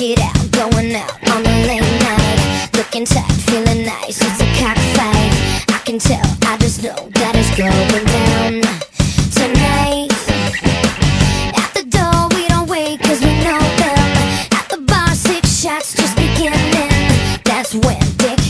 it out, going out on a late night. Looking tight, feeling nice, it's a cockfight. I can tell, I just know that it's going down tonight. At the door, we don't wait, cause we know them. At the bar, six shots just beginning. That's when Dick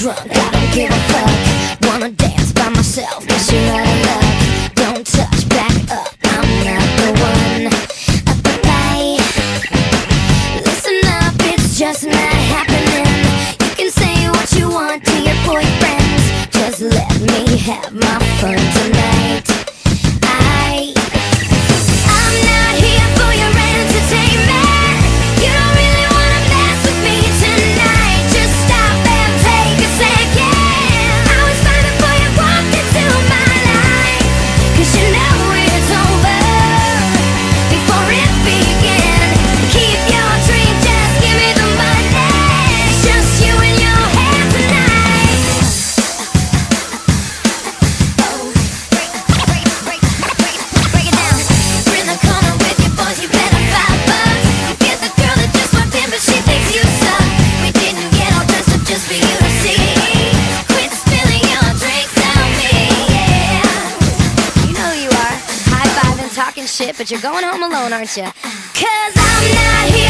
drunk, I don't give a fuck. Wanna dance by myself, guess you're out of luck. Don't touch, back up, I'm not the one. Up the light. Listen up, it's just not happening. You can say what you want to your boyfriends. Just let me have my fun tonight. Shit, but you're going home alone, aren't you? Cause I'm not here